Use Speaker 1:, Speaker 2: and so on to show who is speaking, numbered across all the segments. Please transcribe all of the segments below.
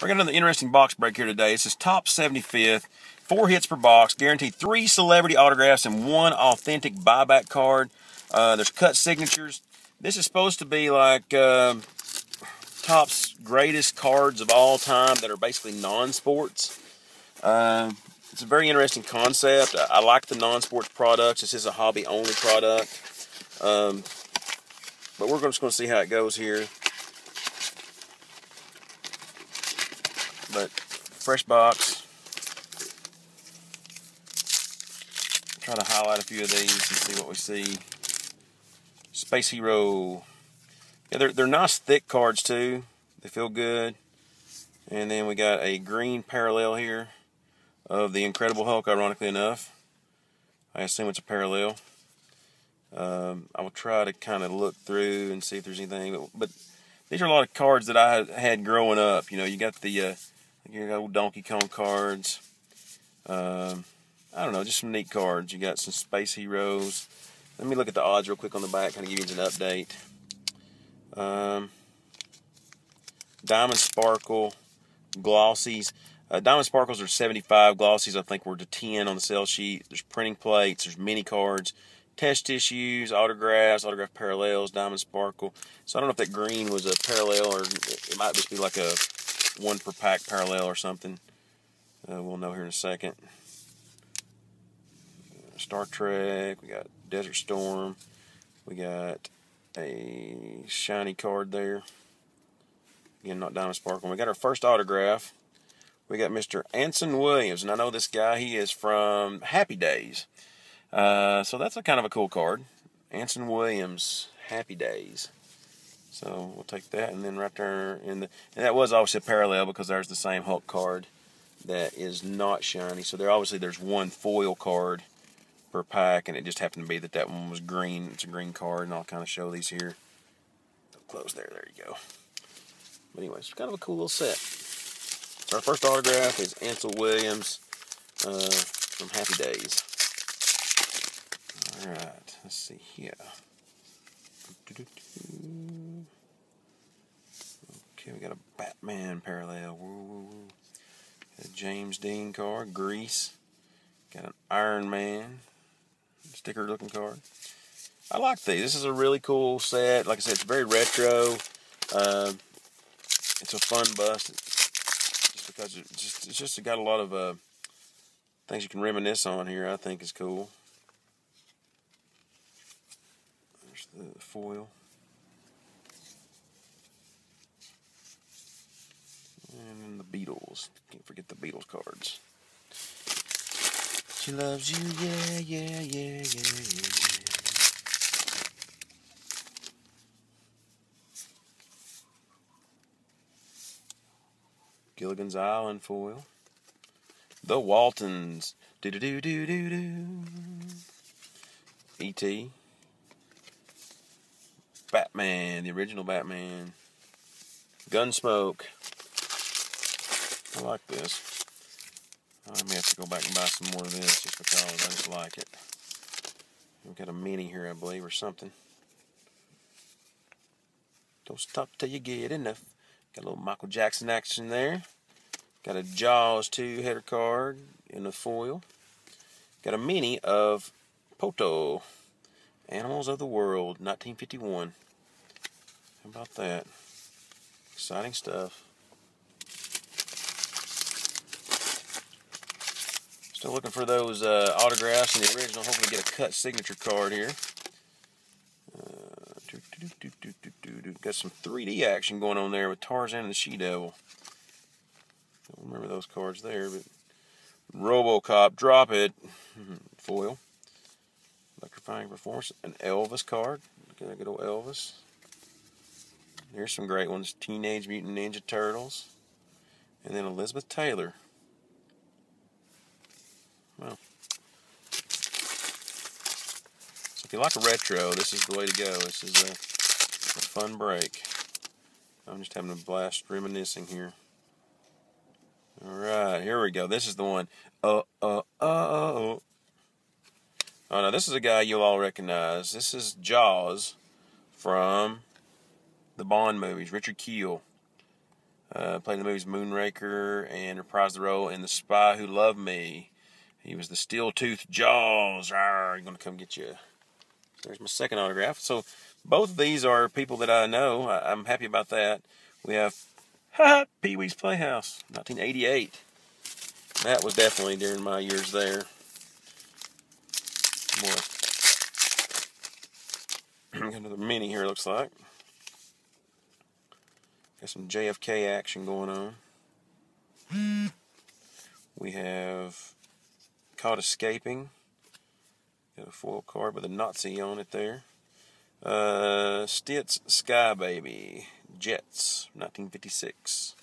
Speaker 1: We're got another interesting box break here today. This is Topps 75th, four hits per box, guaranteed three celebrity autographs and one authentic buyback card. Uh, there's cut signatures. This is supposed to be like uh, Topps greatest cards of all time that are basically non-sports. Uh, it's a very interesting concept. I, I like the non-sports products. This is a hobby-only product. Um, but we're just going to see how it goes here. But fresh box. Try to highlight a few of these and see what we see. Space Hero. Yeah, they're, they're nice thick cards too. They feel good. And then we got a green parallel here of the Incredible Hulk, ironically enough. I assume it's a parallel. Um, I will try to kind of look through and see if there's anything. But, but, these are a lot of cards that I had growing up. You know, you got the uh, you got old Donkey Kong cards. Um, I don't know, just some neat cards. You got some Space Heroes. Let me look at the odds real quick on the back, kind of give you an update. Um, Diamond Sparkle, Glossies. Uh, Diamond Sparkles are 75. Glossies, I think, were to 10 on the sell sheet. There's printing plates. There's mini cards. Test tissues, autographs, autograph parallels, Diamond Sparkle. So I don't know if that green was a parallel or it might just be like a one per pack parallel or something. Uh, we'll know here in a second. Star Trek, we got Desert Storm, we got a shiny card there. Again, not Diamond Sparkle. We got our first autograph. We got Mr. Anson Williams, and I know this guy. He is from Happy Days. Uh, so that's a kind of a cool card. Anson Williams, Happy Days. So we'll take that, and then right there in the, and that was obviously a parallel because there's the same Hulk card that is not shiny. So there obviously there's one foil card per pack, and it just happened to be that that one was green. It's a green card, and I'll kind of show these here. Close there, there you go. But anyways, it's kind of a cool little set. Our first autograph is Anson Williams uh, from Happy Days. All right, let's see here. Okay, we got a Batman parallel. A James Dean card, Grease. Got an Iron Man sticker looking card. I like these. This is a really cool set. Like I said, it's very retro. Uh, it's a fun bust just because it's just, it's just got a lot of uh, things you can reminisce on here. I think is cool. There's the foil. And the Beatles. Can't forget the Beatles cards. She loves you, yeah, yeah, yeah, yeah, yeah. Gilligan's Island foil. The Waltons. Do do do do do do. E.T. Batman, the original Batman. Gunsmoke. I like this. Uh, I may have to go back and buy some more of this just because I just like it. We've got a mini here, I believe, or something. Don't stop till you get enough. Got a little Michael Jackson action there. Got a Jaws 2 header card in the foil. Got a mini of Poto. Animals of the World, 1951. How about that? Exciting stuff. Still looking for those uh, autographs in the original. Hopefully get a cut signature card here. Uh, Got some 3D action going on there with Tarzan and the She-Devil. Don't remember those cards there, but RoboCop, drop it. Foil. Performance, an Elvis card. Look at good old Elvis. Here's some great ones. Teenage Mutant Ninja Turtles. And then Elizabeth Taylor. Well. So if you like a retro, this is the way to go. This is a, a fun break. I'm just having a blast reminiscing here. Alright, here we go. This is the one. Uh, uh, uh, uh, uh. Oh, now this is a guy you'll all recognize. This is Jaws from the Bond movies, Richard Kiel. Uh, played in the movies Moonraker and reprised the role in The Spy Who Loved Me. He was the steel toothed Jaws. I'm going to come get you. There's my second autograph. So both of these are people that I know. I, am happy about that. We have Pee Wee's Playhouse, 1988. That was definitely during my years there. More. Another mini here, looks like. Got some JFK action going on. We have Caught Escaping. Got a foil card with a Nazi on it there. Uh, Stitz Sky Baby. Jets, 1956.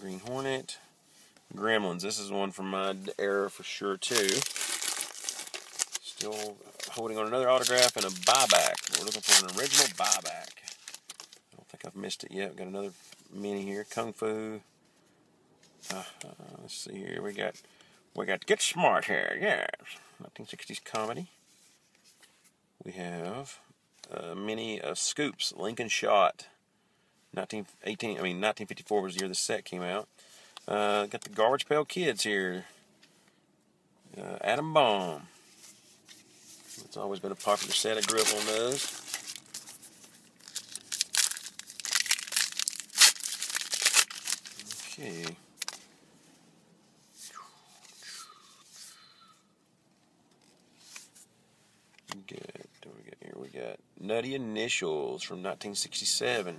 Speaker 1: Green Hornet. Gremlins. This is one from my era for sure, too. Still holding on another autograph and a buyback. We're looking for an original buyback. I don't think I've missed it yet. We've Got another mini here. Kung Fu. Uh, uh, let's see here. We got we got Get Smart here. Yes. 1960s comedy. We have a mini of Scoops, Lincoln Shot. 1918, I mean 1954 was the year the set came out. Uh, got the Garbage Pail Kids here. Uh, Atom Bomb. It's always been a popular set. I grew up on those. Okay. Good. What we got here? We got Nutty Initials from 1967.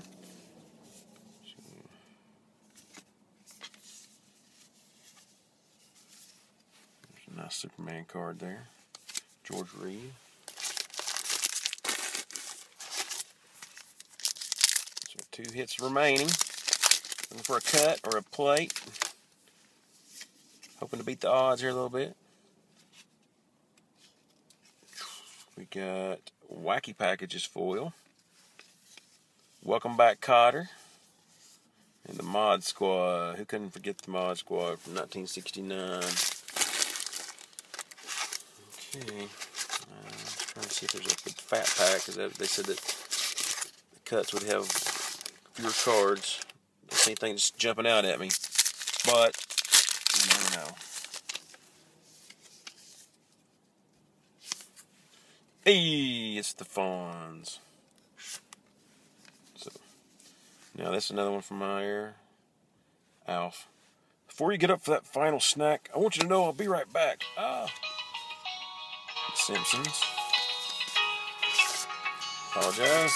Speaker 1: Nice Superman card there. George Reeves. So two hits remaining. Looking for a cut or a plate. Hoping to beat the odds here a little bit. We got Wacky Packages foil. Welcome back, Kotter. And the Mod Squad. Who couldn't forget the Mod Squad from 1969? Okay. Uh, trying to see if there's a big fat pack because they said that the cuts would have fewer cards. See anything just jumping out at me, but you never know. Hey, it's the Fonz. So now that's another one from my ear. Alf. Before you get up for that final snack, I want you to know I'll be right back. Ah. Simpsons. Apologize.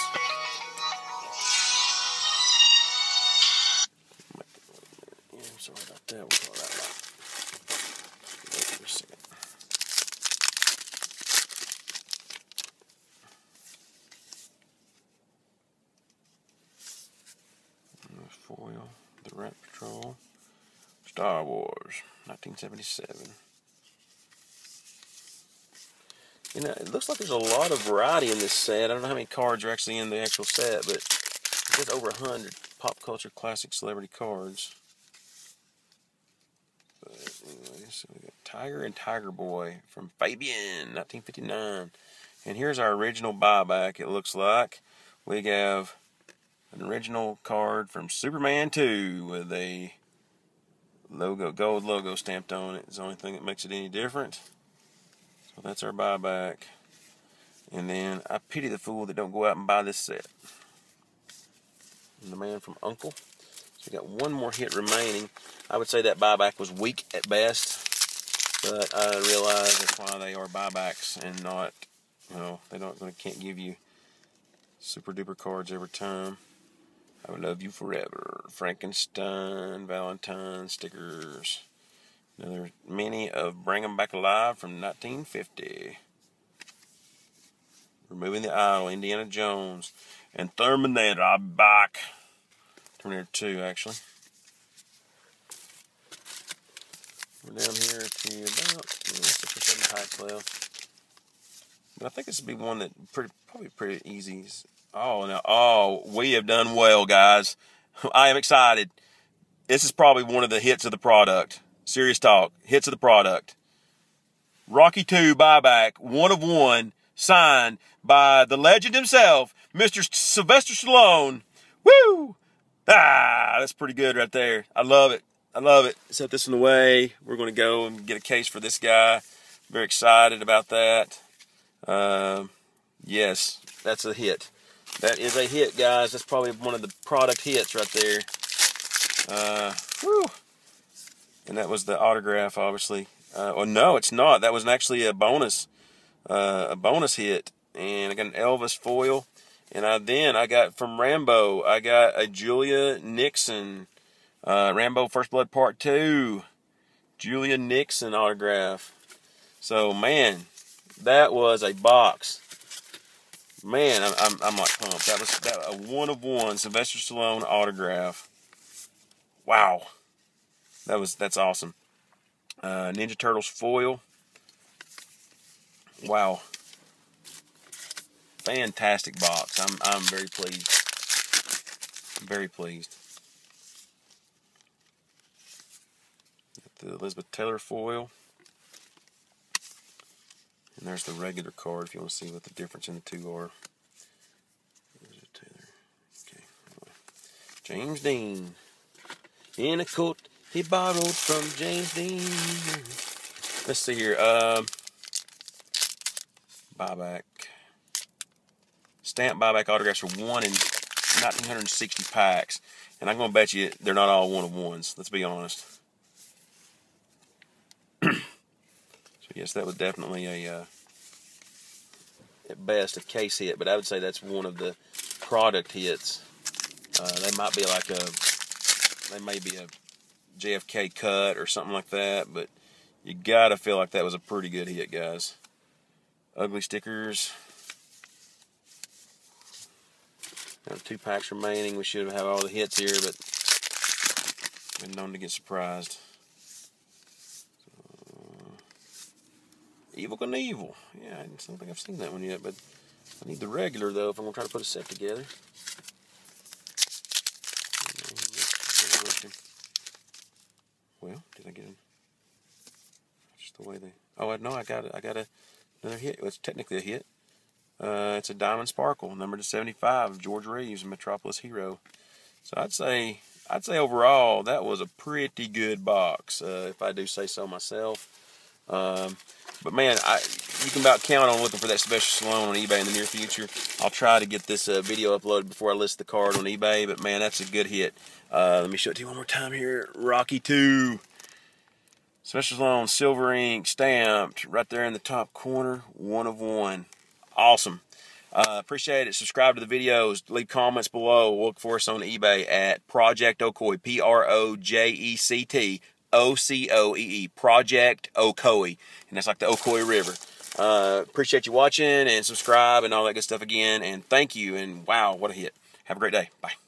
Speaker 1: Sorry about that. That. Foil, The Rat Patrol, Star Wars, 1977. You know, it looks like there's a lot of variety in this set. I don't know how many cards are actually in the actual set, but it's over 100 pop culture classic celebrity cards. But anyway, so we got Tiger and Tiger Boy from Fabian, 1959. And here's our original buyback, it looks like. We have an original card from Superman 2 with a logo, gold logo stamped on it. It's the only thing that makes it any different. So that's our buyback. And then I pity the fool that don't go out and buy this set. And the man from Uncle. So we got one more hit remaining. I would say that buyback was weak at best. But I realize that's why they are buybacks and not, you know, they don't they can't give you super duper cards every time. I will love you forever. Frankenstein, Valentine stickers. Another mini of Bring 'em Back Alive from 1950. Removing the Idol, Indiana Jones, and Terminator I back. Terminator 2, actually. We're down here to about six or seven packs left. But I think this would be one that pretty probably pretty easy. Oh, now, oh, we have done well, guys. I am excited. This is probably one of the hits of the product. Serious talk. Hits of the product. Rocky 2 buyback, one of one, signed by the legend himself, Mr. Sylvester Stallone. Woo! Ah, that's pretty good right there. I love it. I love it. Set this in the way. We're going to go and get a case for this guy. Very excited about that. Uh, yes, that's a hit. That is a hit, guys. That's probably one of the product hits right there. Uh. And that was the autograph, obviously. Uh, oh no, it's not. That was actually a bonus, uh, a bonus hit. And I got an Elvis foil. And I then I got from Rambo, I got a Julia Nickson, uh, Rambo First Blood Part Two, Julia Nickson autograph. So man, that was a box. Man, I'm I'm, I'm like pumped. That was that a one of one Sylvester Stallone autograph. Wow, that was that's awesome. Uh, Ninja Turtles foil. Wow fantastic box. I'm I'm very pleased. Very pleased. The Elizabeth Taylor foil. And there's the regular card if you want to see what the difference in the two are. Taylor. Okay. James Dean. In a coat he borrowed from James Dean. Let's see here. Um, buyback stamp buyback autographs are one in 1960 packs. And I'm going to bet you they're not all one of ones. Let's be honest. so, yes, that was definitely a, uh, at best, a case hit. But I would say that's one of the product hits. Uh, they might be like a, they may be a JFK cut or something like that. But you got to feel like that was a pretty good hit, guys. Ugly stickers. two packs remaining. We should have all the hits here, but been known to get surprised. Uh, Evel Knievel. Yeah, I don't think I've seen that one yet, but I need the regular, though, if I'm to try to put a set together. Well, did I get it? Just the way they... Oh, no, I got. I got a, another hit. It's technically a hit. Uh, it's a Diamond Sparkle, number to 75, George Reeves, Metropolis Hero. So I'd say I'd say overall that was a pretty good box, uh, if I do say so myself. Um, but man, I, you can about count on looking for that special Stallone on eBay in the near future. I'll try to get this uh, video uploaded before I list the card on eBay. But man, that's a good hit. Uh, let me show it to you one more time here. Rocky 2. Special Stallone, silver ink, stamped, right there in the top corner. One of one. Awesome. Uh, appreciate it. Subscribe to the videos. Leave comments below. Look for us on eBay at Project Ocoee. P R O J E C T O C O E E. Project Ocoee. And that's like the Ocoee River. Uh, appreciate you watching and subscribe and all that good stuff again. And thank you. And wow, what a hit. Have a great day. Bye.